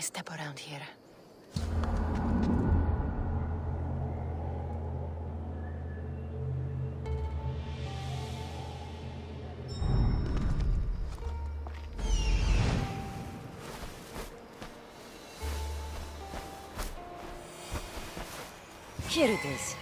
step around here. Here it is.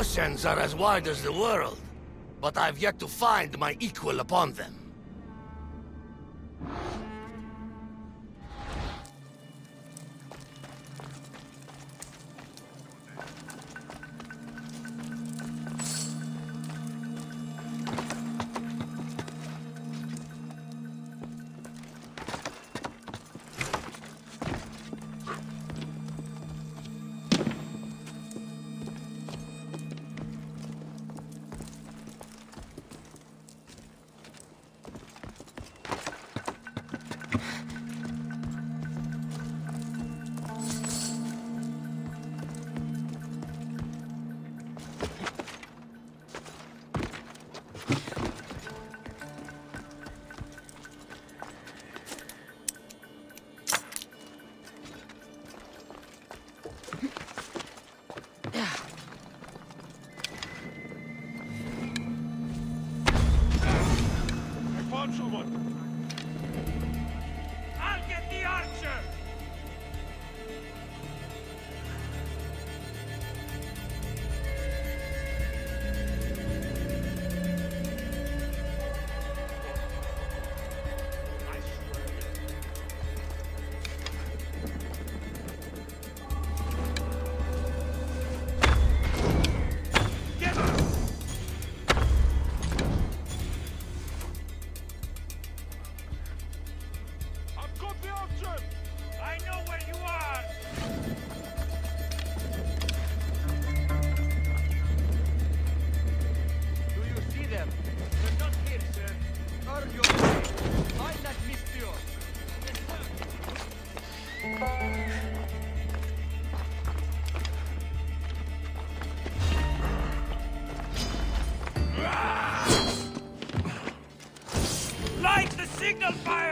Oceans are as wide as the world, but I've yet to find my equal upon them. The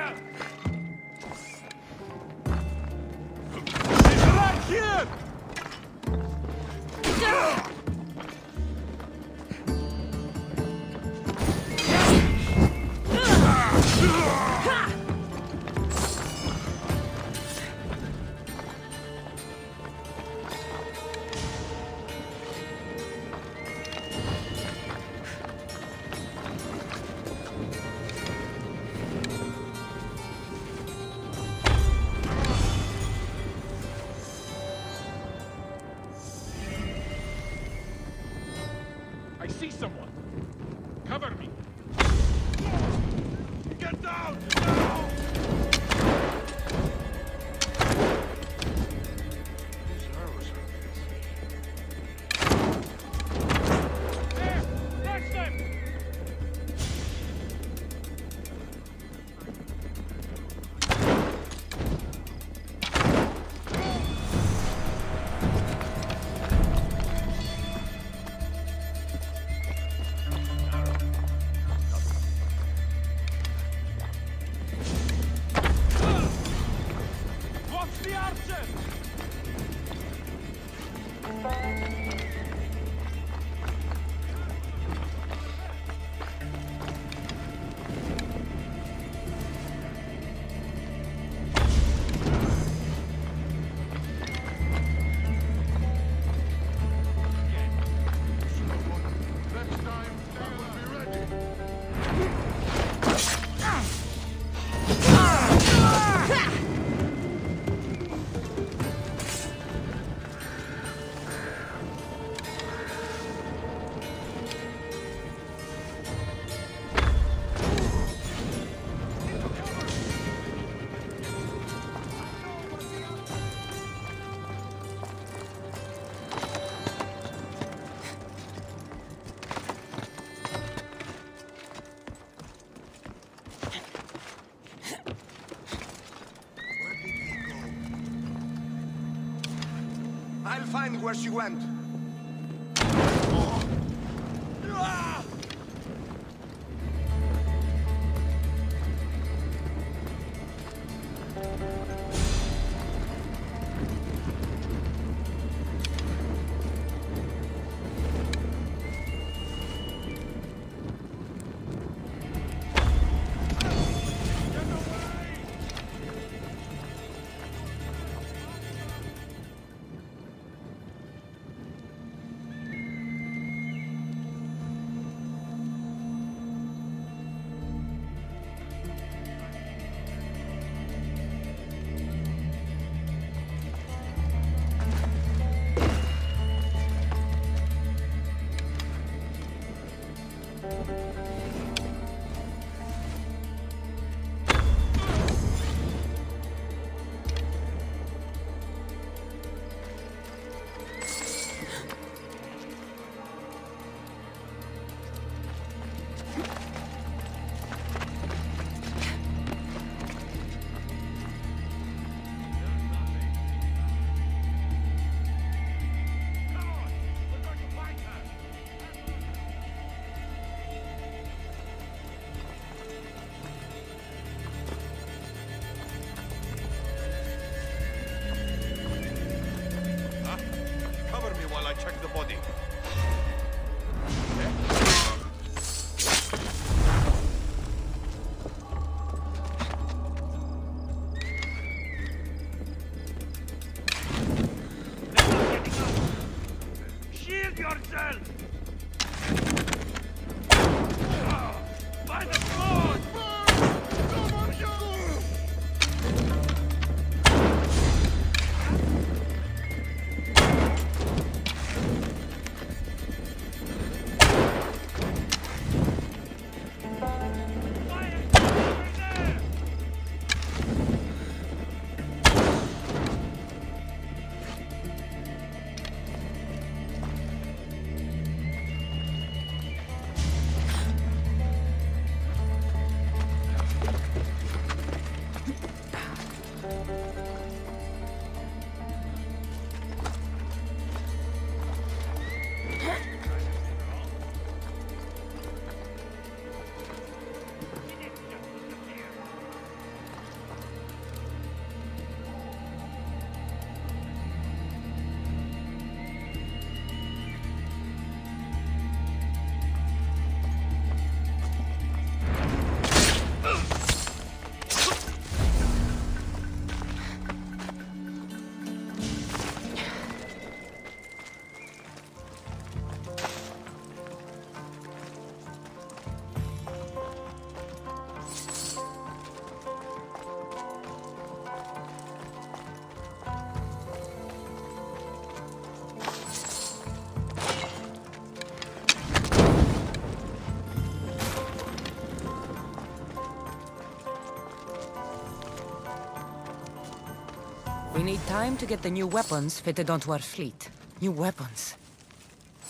time to get the new weapons fitted onto our fleet. New weapons.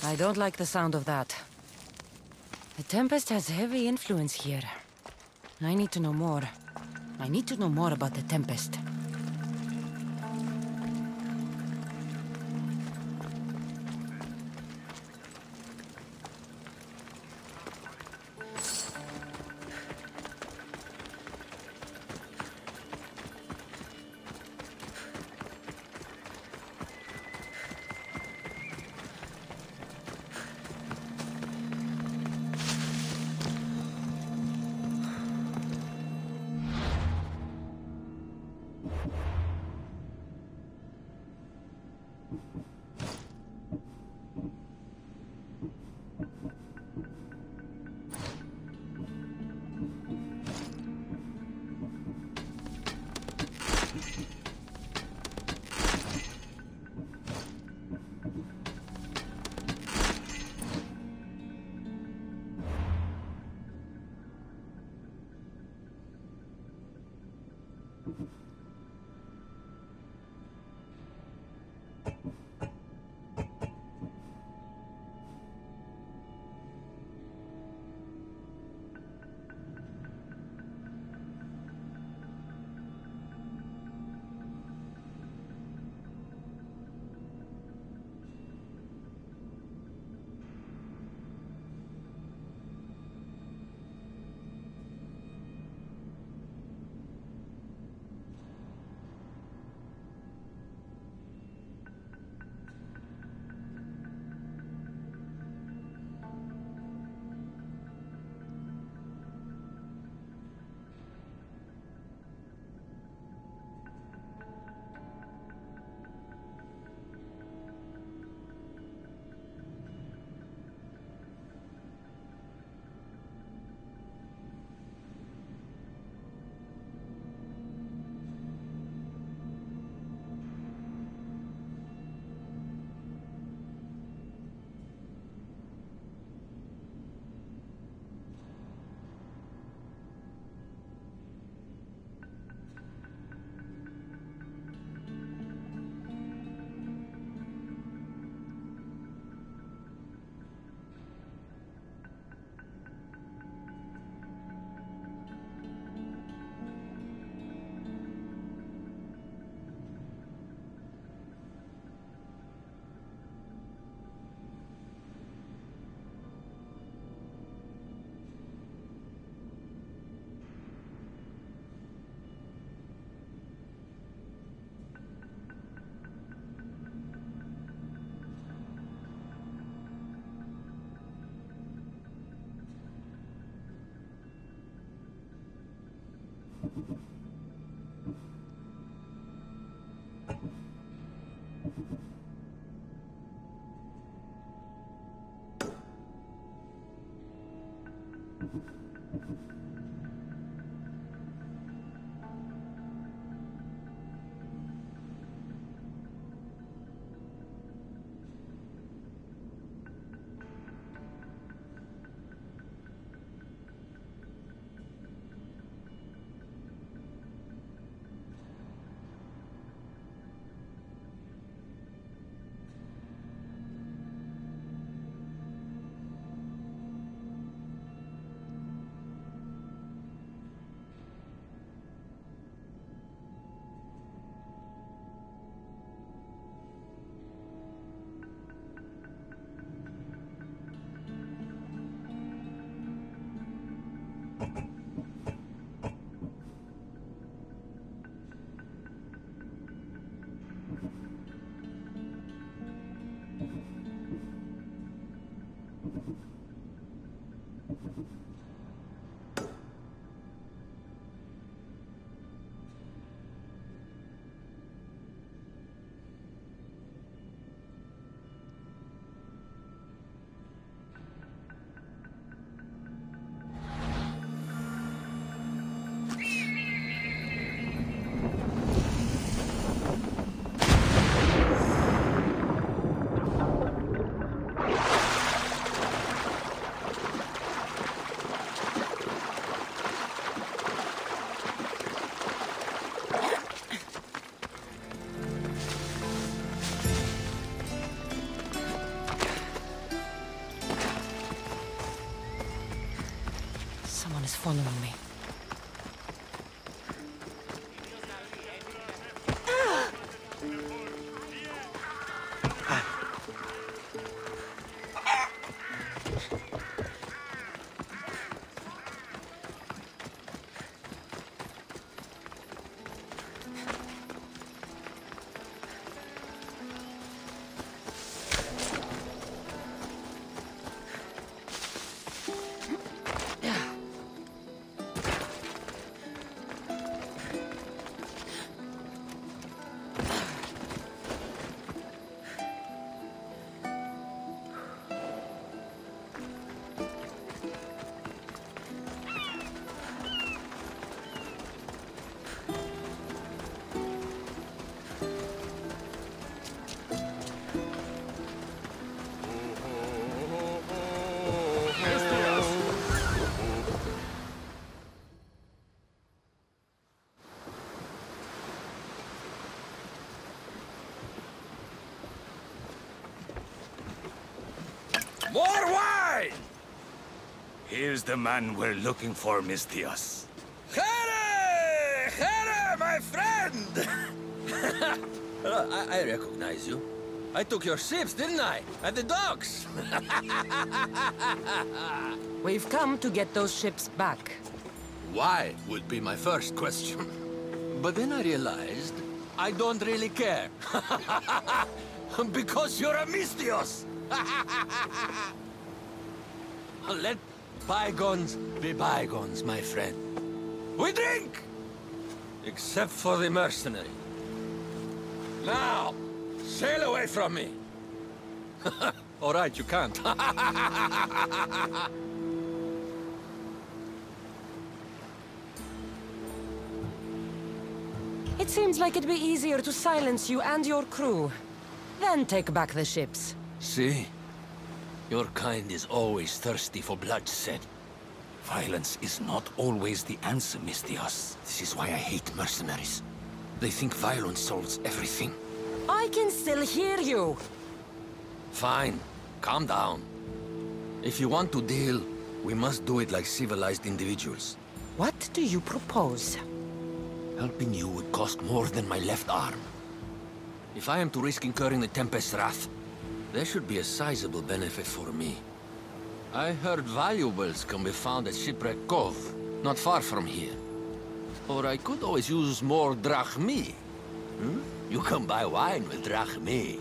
I don't like the sound of that. The Tempest has heavy influence here. I need to know more. I need to know more about the Tempest. Following me. Here's the man we're looking for, Misthios. Here! Here, my friend! I, I recognize you. I took your ships, didn't I? At the docks! We've come to get those ships back. Why would be my first question. But then I realized I don't really care. because you're a Misthios! Let bygones be bygones, my friend. We drink! Except for the mercenary. Now, sail away from me. All right, you can't. It seems like it'd be easier to silence you and your crew. Then take back the ships. See? Your kind is always thirsty for bloodshed. Violence is not always the answer, Misthios. This is why I hate mercenaries. They think violence solves everything. I can still hear you. Fine. Calm down. If you want to deal, we must do it like civilized individuals. What do you propose? Helping you would cost more than my left arm. If I am to risk incurring the Tempest's wrath, there should be a sizable benefit for me. I heard valuables can be found at Shipwreck Cove, not far from here. Or I could always use more drachmi. Hmm? You can buy wine with drachmi.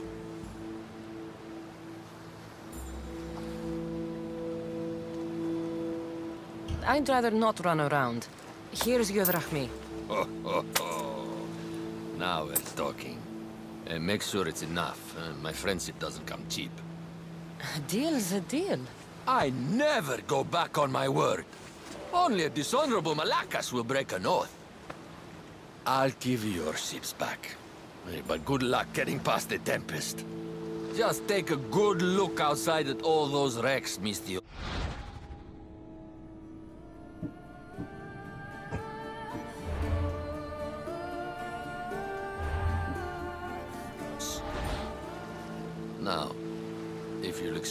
I'd rather not run around. Here's your drachmi. Now we're talking. And make sure it's enough. Uh, my friendship doesn't come cheap. A deal's a deal. I never go back on my word. Only a dishonorable Malakas will break an oath. I'll give you your ships back. But good luck getting past the Tempest. Just take a good look outside at all those wrecks, Mistio.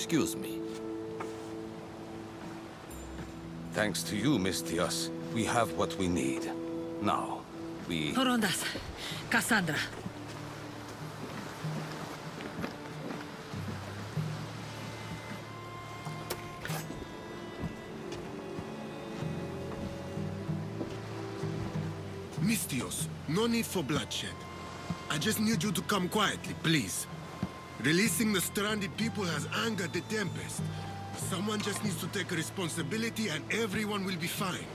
Excuse me. Thanks to you, Misthios, we have what we need. Now, we... Rondas. Kassandra. Misthios, no need for bloodshed. I just need you to come quietly, please. Releasing the stranded people has angered the Tempest. Someone just needs to take responsibility and everyone will be fine.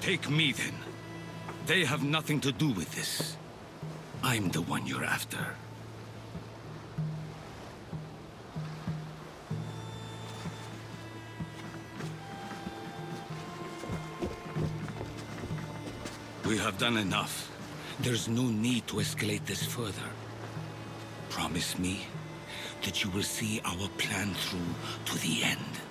Take me, then. They have nothing to do with this. I'm the one you're after. We have done enough. There's no need to escalate this further. Promise me that you will see our plan through to the end.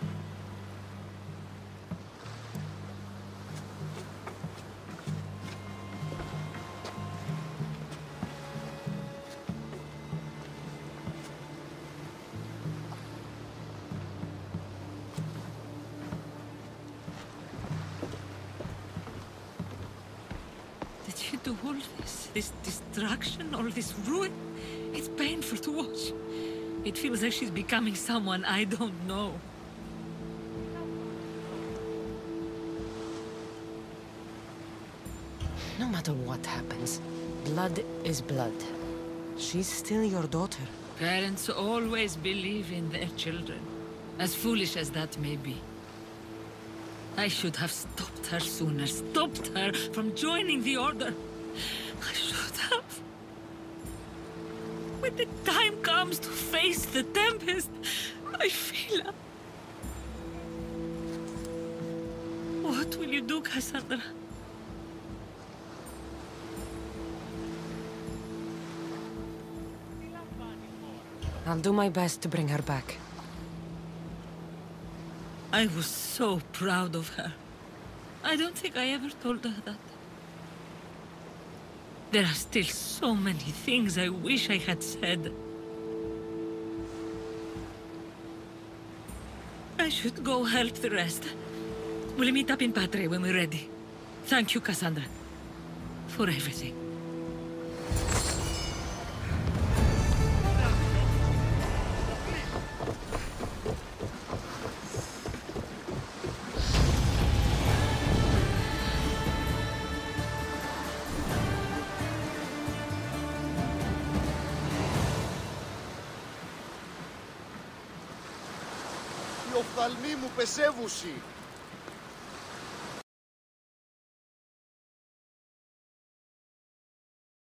It feels like she's becoming someone I don't know. No matter what happens, blood is blood. She's still your daughter. Parents always believe in their children, as foolish as that may be. I should have stopped her sooner, stopped her from joining the Order. I should. When the time comes to face the Tempest, I feel... What will you do, Kassandra? I'll do my best to bring her back. I was so proud of her. I don't think I ever told her that. There are still so many things I wish I had said. I should go help the rest. We'll meet up in Patre when we're ready. Thank you, Kassandra. For everything. μεσέβουση.